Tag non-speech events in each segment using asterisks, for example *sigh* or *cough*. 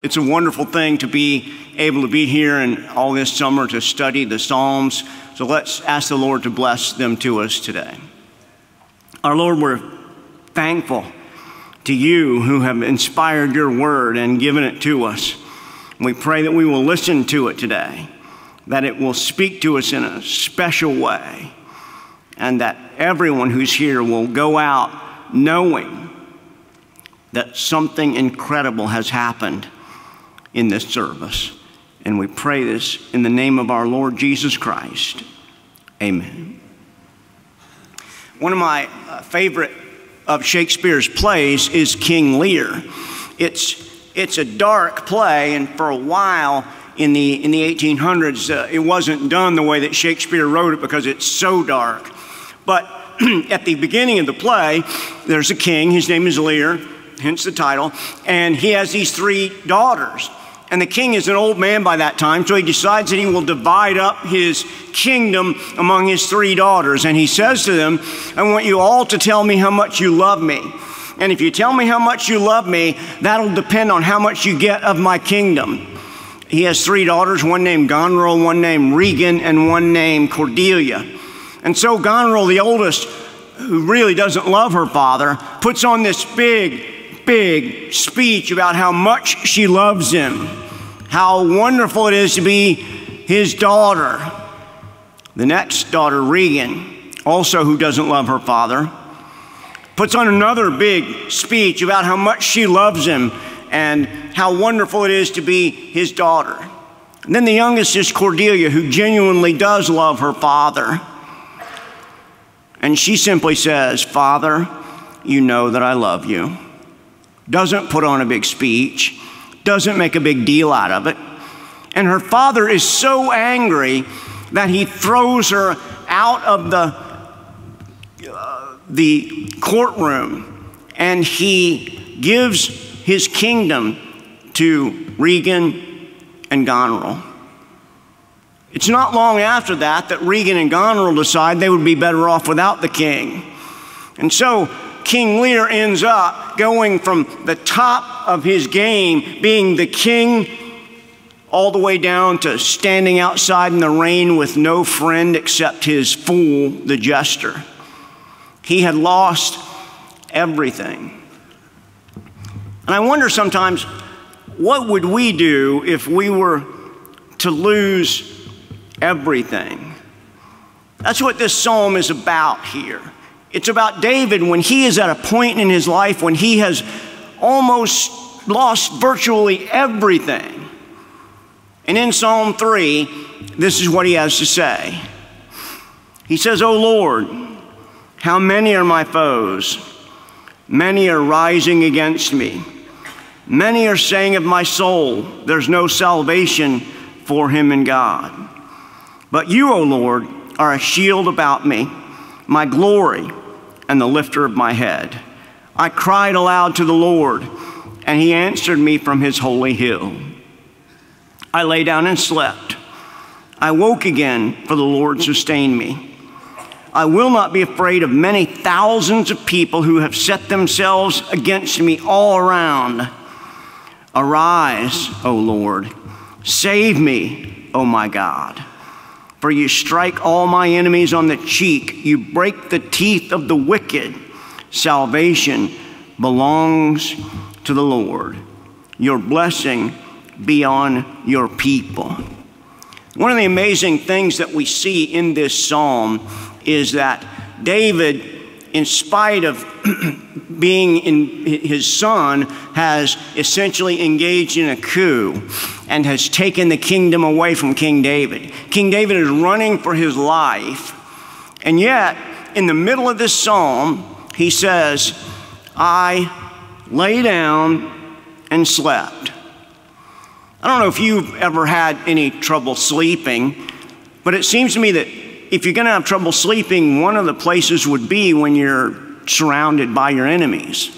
It's a wonderful thing to be able to be here and all this summer to study the Psalms. So let's ask the Lord to bless them to us today. Our Lord, we're thankful to you who have inspired your word and given it to us. We pray that we will listen to it today, that it will speak to us in a special way, and that everyone who's here will go out knowing that something incredible has happened in this service. And we pray this in the name of our Lord Jesus Christ. Amen. One of my uh, favorite of Shakespeare's plays is King Lear. It's, it's a dark play, and for a while in the, in the 1800s, uh, it wasn't done the way that Shakespeare wrote it because it's so dark. But *clears throat* at the beginning of the play, there's a king, his name is Lear, hence the title, and he has these three daughters. And the king is an old man by that time, so he decides that he will divide up his kingdom among his three daughters. And he says to them, I want you all to tell me how much you love me. And if you tell me how much you love me, that'll depend on how much you get of my kingdom. He has three daughters, one named Goneril, one named Regan, and one named Cordelia. And so Goneril, the oldest, who really doesn't love her father, puts on this big, big speech about how much she loves him, how wonderful it is to be his daughter. The next daughter, Regan, also who doesn't love her father, puts on another big speech about how much she loves him and how wonderful it is to be his daughter. And then the youngest is Cordelia, who genuinely does love her father. And she simply says, Father, you know that I love you doesn't put on a big speech, doesn't make a big deal out of it. And her father is so angry that he throws her out of the, uh, the courtroom and he gives his kingdom to Regan and Goneril. It's not long after that that Regan and Goneril decide they would be better off without the king. And so King Lear ends up going from the top of his game, being the king, all the way down to standing outside in the rain with no friend except his fool, the jester. He had lost everything. And I wonder sometimes, what would we do if we were to lose everything? That's what this psalm is about here. It's about David when he is at a point in his life when he has almost lost virtually everything. And in Psalm 3, this is what he has to say. He says, O Lord, how many are my foes? Many are rising against me. Many are saying of my soul, There's no salvation for him in God. But you, O Lord, are a shield about me my glory and the lifter of my head. I cried aloud to the Lord, and he answered me from his holy hill. I lay down and slept. I woke again, for the Lord sustained me. I will not be afraid of many thousands of people who have set themselves against me all around. Arise, O Lord. Save me, O my God. For you strike all my enemies on the cheek, you break the teeth of the wicked. Salvation belongs to the Lord. Your blessing be on your people. One of the amazing things that we see in this psalm is that David, in spite of *clears throat* being in his son, has essentially engaged in a coup and has taken the kingdom away from King David. King David is running for his life, and yet, in the middle of this psalm, he says, I lay down and slept. I don't know if you've ever had any trouble sleeping, but it seems to me that if you're going to have trouble sleeping, one of the places would be when you're surrounded by your enemies.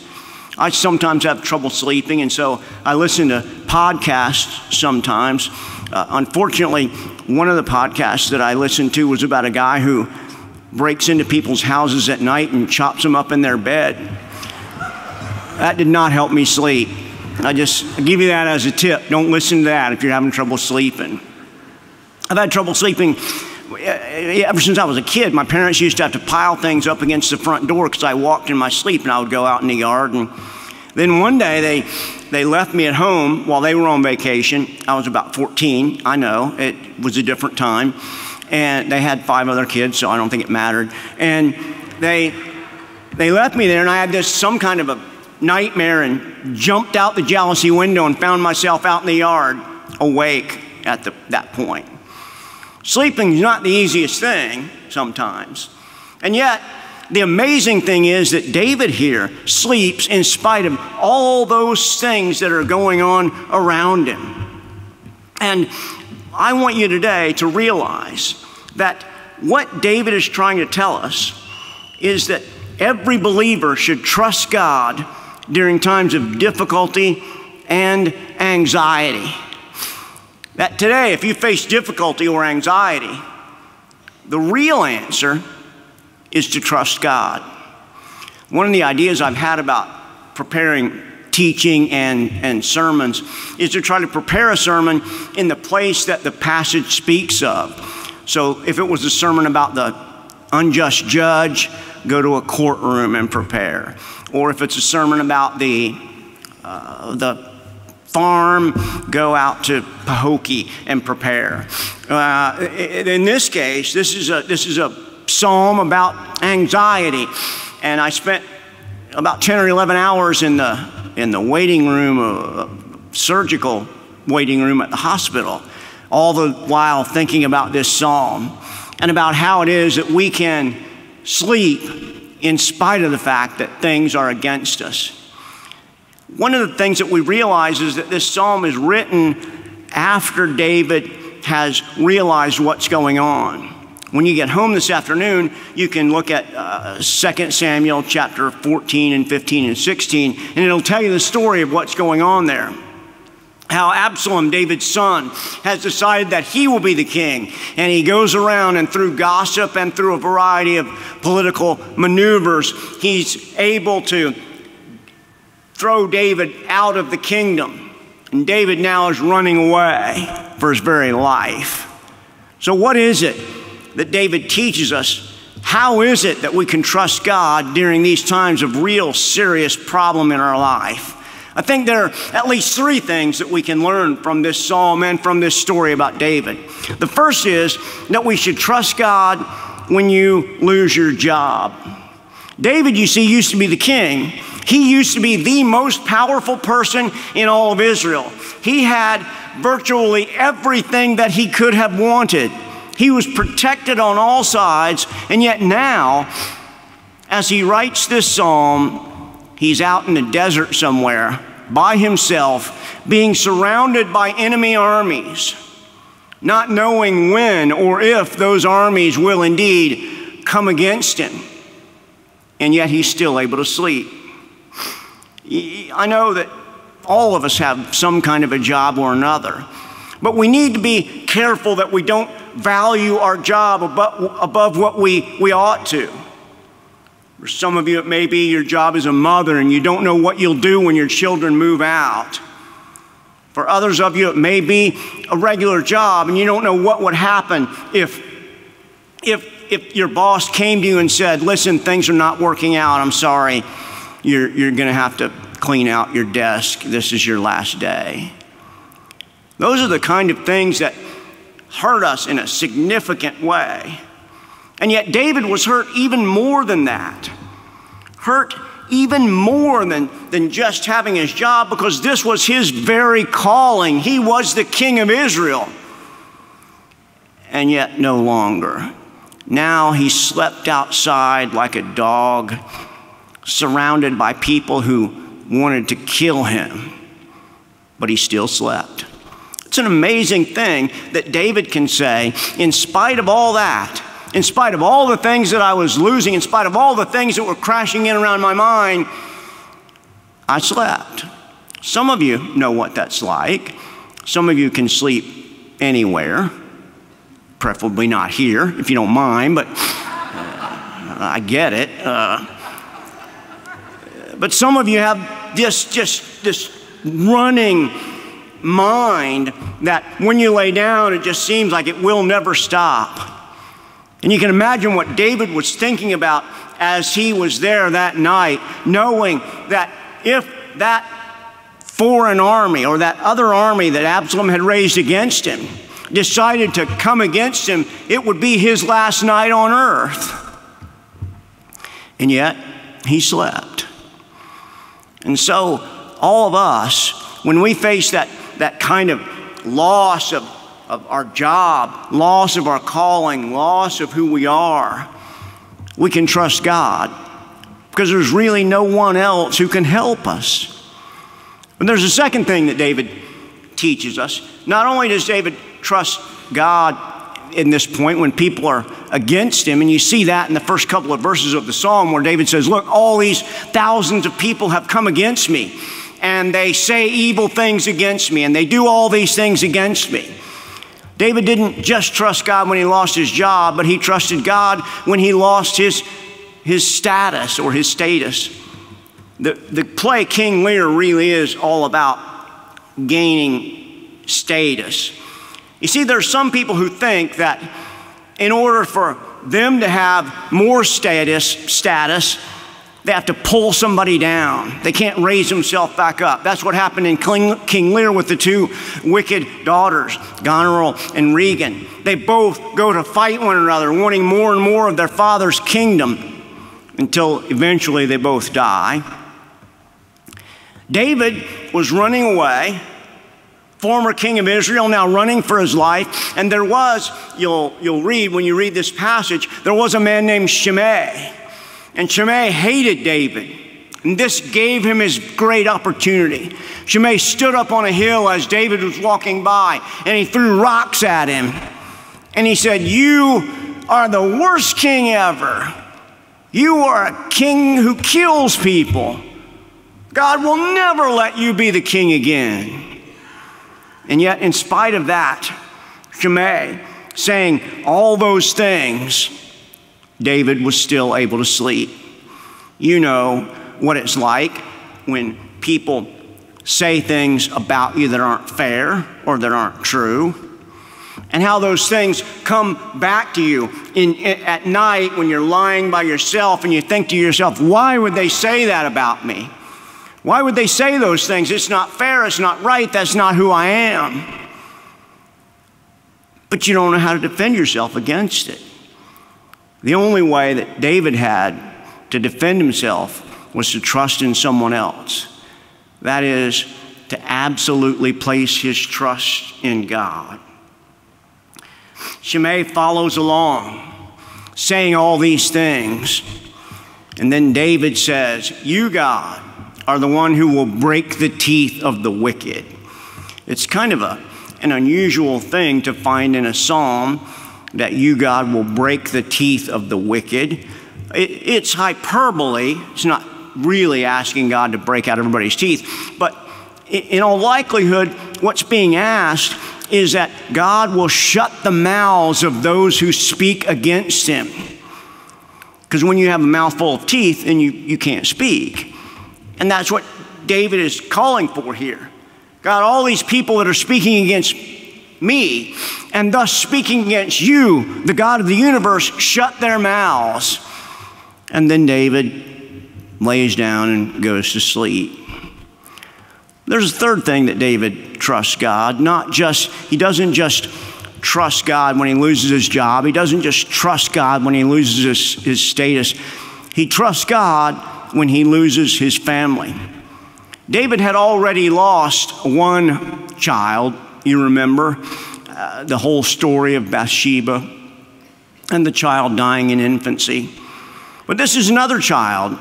I sometimes have trouble sleeping, and so I listen to podcasts sometimes. Uh, unfortunately, one of the podcasts that I listened to was about a guy who breaks into people's houses at night and chops them up in their bed. That did not help me sleep. I just I give you that as a tip. Don't listen to that if you're having trouble sleeping. I've had trouble sleeping ever since I was a kid. My parents used to have to pile things up against the front door because I walked in my sleep and I would go out in the yard. And then one day they, they left me at home while they were on vacation. I was about 14. I know, it was a different time. And they had five other kids, so I don't think it mattered. And they, they left me there, and I had this some kind of a nightmare and jumped out the jalousie window and found myself out in the yard awake at the, that point. Sleeping is not the easiest thing sometimes. And yet, the amazing thing is that David here sleeps in spite of all those things that are going on around him. And I want you today to realize that what David is trying to tell us is that every believer should trust God during times of difficulty and anxiety. That today, if you face difficulty or anxiety, the real answer is to trust God. One of the ideas I've had about preparing teaching and, and sermons is to try to prepare a sermon in the place that the passage speaks of. So if it was a sermon about the unjust judge, go to a courtroom and prepare. Or if it's a sermon about the, uh, the farm, go out to Pahokee and prepare. Uh, in this case, this is, a, this is a psalm about anxiety. And I spent about 10 or 11 hours in the, in the waiting room, uh, surgical waiting room at the hospital, all the while thinking about this psalm and about how it is that we can sleep in spite of the fact that things are against us. One of the things that we realize is that this psalm is written after David has realized what's going on. When you get home this afternoon, you can look at uh, 2 Samuel chapter 14 and 15 and 16, and it'll tell you the story of what's going on there how Absalom, David's son, has decided that he will be the king. And he goes around and through gossip and through a variety of political maneuvers, he's able to throw David out of the kingdom. And David now is running away for his very life. So, what is it that David teaches us? How is it that we can trust God during these times of real serious problem in our life? I think there are at least three things that we can learn from this psalm and from this story about David. The first is that we should trust God when you lose your job. David, you see, used to be the king. He used to be the most powerful person in all of Israel. He had virtually everything that he could have wanted. He was protected on all sides, and yet now, as he writes this psalm, He's out in the desert somewhere by himself, being surrounded by enemy armies, not knowing when or if those armies will indeed come against him. And yet he's still able to sleep. I know that all of us have some kind of a job or another, but we need to be careful that we don't value our job above, above what we, we ought to. For some of you, it may be your job as a mother and you don't know what you'll do when your children move out. For others of you, it may be a regular job and you don't know what would happen if, if, if your boss came to you and said, Listen, things are not working out. I'm sorry. You're, you're going to have to clean out your desk. This is your last day. Those are the kind of things that hurt us in a significant way. And yet, David was hurt even more than that. Hurt even more than, than just having his job because this was his very calling. He was the king of Israel. And yet, no longer. Now he slept outside like a dog, surrounded by people who wanted to kill him, but he still slept. It's an amazing thing that David can say, in spite of all that, in spite of all the things that I was losing, in spite of all the things that were crashing in around my mind, I slept. Some of you know what that's like. Some of you can sleep anywhere, preferably not here, if you don't mind, but uh, I get it. Uh, but some of you have this just this running mind that when you lay down, it just seems like it will never stop. And you can imagine what David was thinking about as he was there that night, knowing that if that foreign army or that other army that Absalom had raised against him decided to come against him, it would be his last night on earth. And yet, he slept. And so, all of us, when we face that, that kind of loss of, of our job, loss of our calling, loss of who we are, we can trust God because there's really no one else who can help us. And there's a second thing that David teaches us. Not only does David trust God in this point when people are against him, and you see that in the first couple of verses of the psalm where David says, Look, all these thousands of people have come against me, and they say evil things against me, and they do all these things against me. David didn't just trust God when he lost his job, but he trusted God when he lost his, his status or his status. The, the play King Lear really is all about gaining status. You see, there are some people who think that in order for them to have more status, status, they have to pull somebody down. They can't raise themselves back up. That's what happened in King Lear with the two wicked daughters, Goneril and Regan. They both go to fight one another, wanting more and more of their father's kingdom until eventually they both die. David was running away, former king of Israel, now running for his life. And there was, you'll, you'll read when you read this passage, there was a man named Shimei. And Shimei hated David. And this gave him his great opportunity. Shimei stood up on a hill as David was walking by and he threw rocks at him. And he said, You are the worst king ever. You are a king who kills people. God will never let you be the king again. And yet, in spite of that, Shimei saying all those things, David was still able to sleep. You know what it's like when people say things about you that aren't fair or that aren't true. And how those things come back to you in, in, at night when you're lying by yourself and you think to yourself, why would they say that about me? Why would they say those things? It's not fair, it's not right, that's not who I am. But you don't know how to defend yourself against it. The only way that David had to defend himself was to trust in someone else. That is, to absolutely place his trust in God. Shimei follows along, saying all these things. And then David says, You, God, are the one who will break the teeth of the wicked. It's kind of a, an unusual thing to find in a psalm that you, God, will break the teeth of the wicked. It, it's hyperbole. It's not really asking God to break out everybody's teeth. But in all likelihood, what's being asked is that God will shut the mouths of those who speak against him. Because when you have a mouthful of teeth, then you, you can't speak. And that's what David is calling for here. God, all these people that are speaking against me and thus speaking against you, the God of the universe, shut their mouths. And then David lays down and goes to sleep. There's a third thing that David trusts God, not just, he doesn't just trust God when he loses his job, he doesn't just trust God when he loses his, his status, he trusts God when he loses his family. David had already lost one child, you remember uh, the whole story of Bathsheba and the child dying in infancy. But this is another child.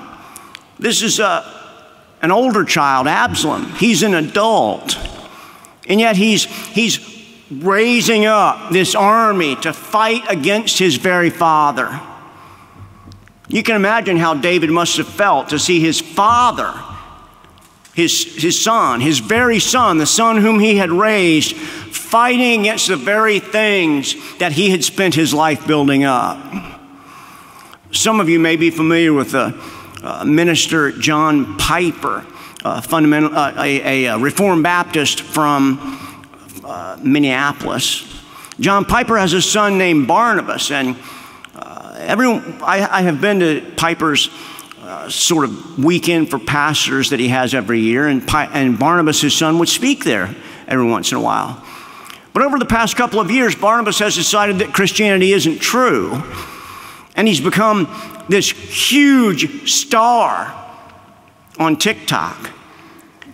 This is a, uh, an older child, Absalom. He's an adult. And yet he's, he's raising up this army to fight against his very father. You can imagine how David must have felt to see his father, his, his son, his very son, the son whom he had raised, fighting against the very things that he had spent his life building up. Some of you may be familiar with the uh, minister John Piper. a fundamental, uh, a, a, Reformed Baptist from uh, Minneapolis. John Piper has a son named Barnabas, and uh, everyone, I, I, have been to Piper's uh, sort of weekend for pastors that he has every year, and, and Barnabas, his son, would speak there every once in a while. But over the past couple of years, Barnabas has decided that Christianity isn't true. And he's become this huge star on TikTok.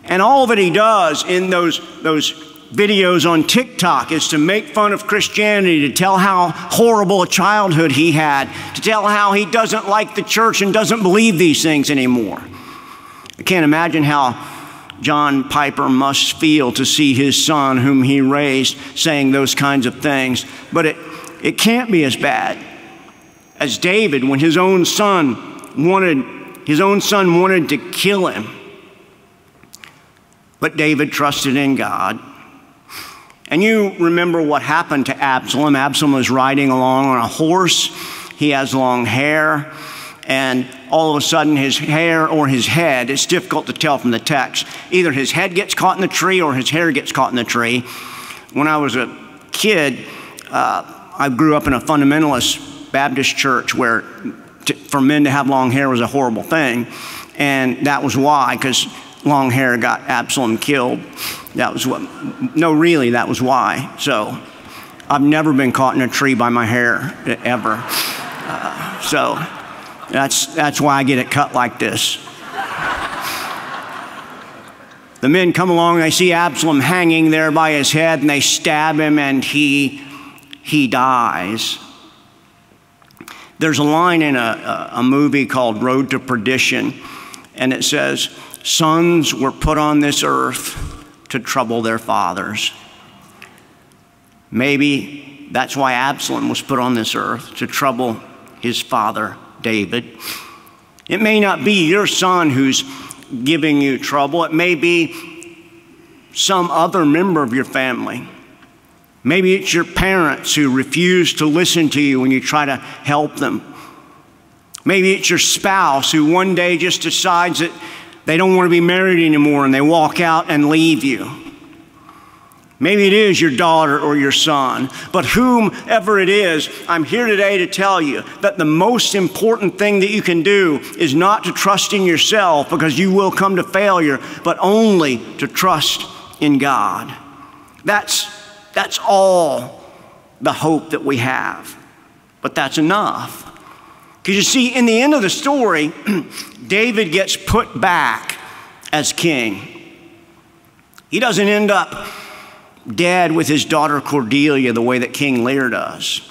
And all that he does in those, those videos on TikTok is to make fun of Christianity, to tell how horrible a childhood he had, to tell how he doesn't like the church and doesn't believe these things anymore. I can't imagine how John Piper must feel to see his son, whom he raised, saying those kinds of things. But it, it can't be as bad as David when his own son wanted his own son wanted to kill him. But David trusted in God. And you remember what happened to Absalom. Absalom was riding along on a horse. He has long hair and all of a sudden his hair or his head, it's difficult to tell from the text. Either his head gets caught in the tree or his hair gets caught in the tree. When I was a kid, uh, I grew up in a fundamentalist Baptist church where for men to have long hair was a horrible thing. And that was why, because long hair got Absalom killed. That was what, no, really, that was why. So I've never been caught in a tree by my hair, ever. Uh, so that's, that's why I get it cut like this. the men come along, they see Absalom hanging there by his head, and they stab him, and he, he dies. There's a line in a, a movie called Road to Perdition, and it says, Sons were put on this earth to trouble their fathers. Maybe that's why Absalom was put on this earth, to trouble his father David. It may not be your son who's giving you trouble, it may be some other member of your family. Maybe it's your parents who refuse to listen to you when you try to help them. Maybe it's your spouse who one day just decides that they don't want to be married anymore and they walk out and leave you. Maybe it is your daughter or your son, but whomever it is, I'm here today to tell you that the most important thing that you can do is not to trust in yourself because you will come to failure, but only to trust in God. That's, that's all the hope that we have. But that's enough. Because you see, in the end of the story, *clears throat* David gets put back as king. He doesn't end up dead with his daughter Cordelia the way that King Lear does.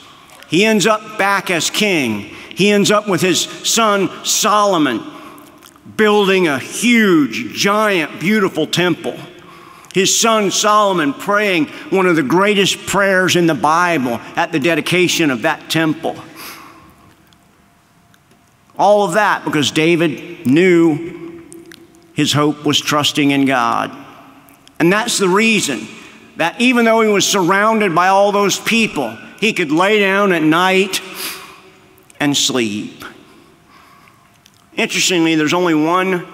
He ends up back as king. He ends up with his son Solomon building a huge, giant, beautiful temple. His son Solomon praying one of the greatest prayers in the Bible at the dedication of that temple. All of that because David knew his hope was trusting in God. And that's the reason that even though he was surrounded by all those people, he could lay down at night and sleep. Interestingly, there's only one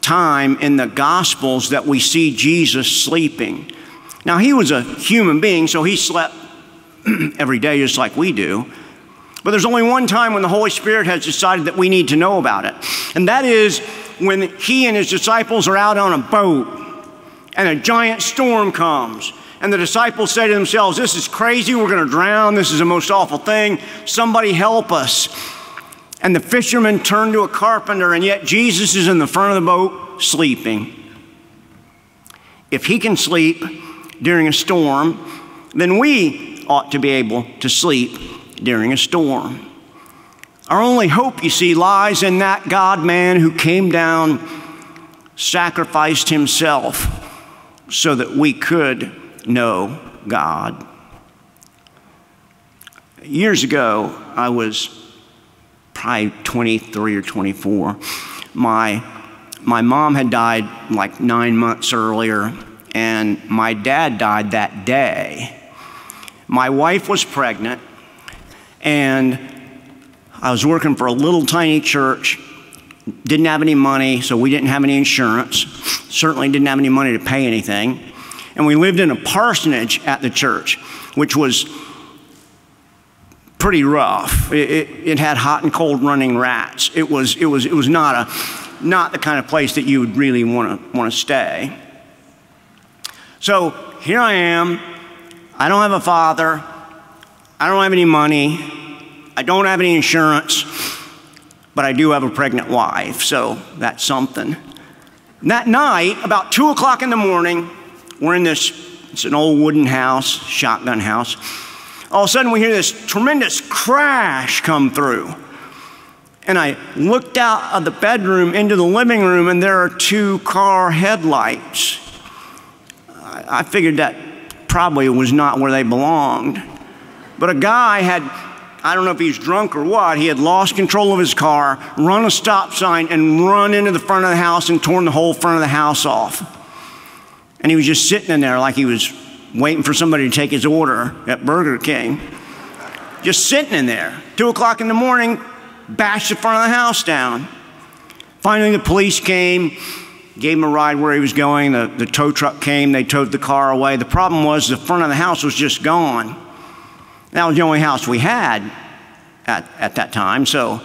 time in the Gospels that we see Jesus sleeping. Now, he was a human being, so he slept *clears throat* every day just like we do. But there's only one time when the Holy Spirit has decided that we need to know about it, and that is when he and his disciples are out on a boat and a giant storm comes. And the disciples say to themselves, This is crazy. We're going to drown. This is the most awful thing. Somebody help us. And the fishermen turn to a carpenter, and yet Jesus is in the front of the boat sleeping. If he can sleep during a storm, then we ought to be able to sleep during a storm. Our only hope, you see, lies in that God man who came down, sacrificed himself so that we could know God. Years ago, I was probably 23 or 24. My, my mom had died like nine months earlier, and my dad died that day. My wife was pregnant, and I was working for a little tiny church didn't have any money, so we didn't have any insurance. Certainly didn't have any money to pay anything. And we lived in a parsonage at the church, which was pretty rough. It, it, it, had hot and cold running rats. It was, it was, it was not, a, not the kind of place that you would really want to want to stay. So here I am. I don't have a father. I don't have any money. I don't have any insurance but I do have a pregnant wife, so that's something. And that night, about two o'clock in the morning, we're in this, it's an old wooden house, shotgun house. All of a sudden, we hear this tremendous crash come through. And I looked out of the bedroom into the living room, and there are two car headlights. I figured that probably was not where they belonged. But a guy had I don't know if he's drunk or what, he had lost control of his car, run a stop sign, and run into the front of the house and torn the whole front of the house off. And he was just sitting in there like he was waiting for somebody to take his order at Burger King. Just sitting in there. Two o'clock in the morning, bashed the front of the house down. Finally, the police came, gave him a ride where he was going. The, the tow truck came, they towed the car away. The problem was the front of the house was just gone. That was the only house we had at, at that time, so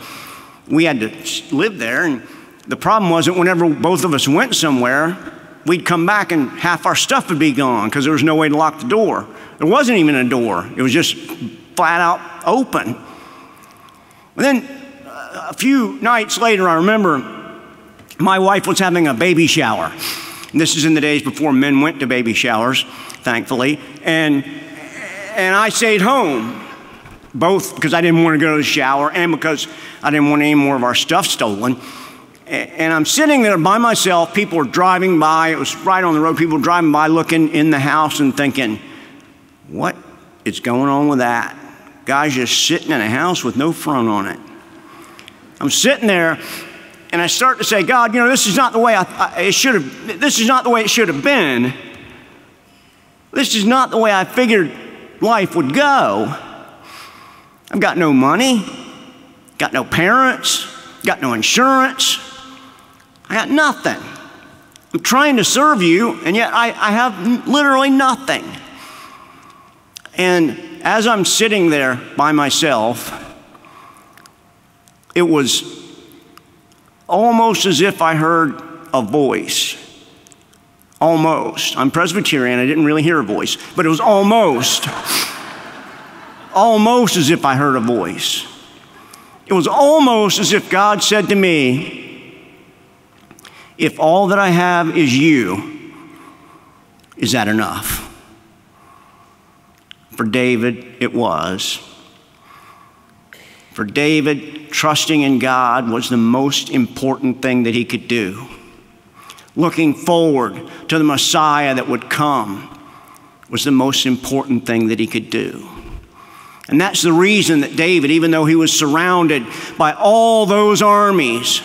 we had to live there. And the problem was that whenever both of us went somewhere, we'd come back and half our stuff would be gone because there was no way to lock the door. There wasn't even a door, it was just flat out open. And then uh, a few nights later, I remember my wife was having a baby shower. And this is in the days before men went to baby showers, thankfully. And and I stayed home, both because I didn't want to go to the shower and because I didn't want any more of our stuff stolen. And I'm sitting there by myself. People are driving by. It was right on the road. People driving by looking in the house and thinking, what is going on with that? Guy's just sitting in a house with no front on it. I'm sitting there and I start to say, God, you know, this is not the way I, I it should have, this is not the way it should have been. This is not the way I figured life would go. I've got no money, got no parents, got no insurance, I got nothing. I'm trying to serve you, and yet I, I have literally nothing. And as I'm sitting there by myself, it was almost as if I heard a voice. Almost. I'm Presbyterian, I didn't really hear a voice, but it was almost. almost as if I heard a voice. It was almost as if God said to me, If all that I have is you, is that enough? For David, it was. For David, trusting in God was the most important thing that he could do looking forward to the Messiah that would come was the most important thing that he could do. And that's the reason that David, even though he was surrounded by all those armies,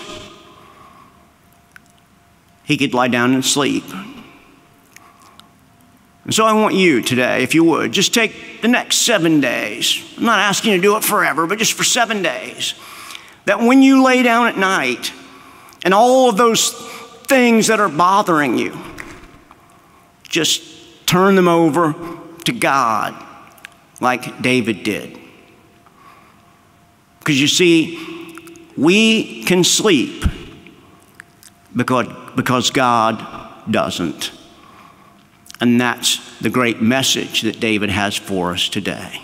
he could lie down and sleep. And so I want you today, if you would, just take the next seven days. I'm not asking you to do it forever, but just for seven days. That when you lay down at night and all of those things that are bothering you, just turn them over to God like David did. Because you see, we can sleep because, because God doesn't. And that's the great message that David has for us today.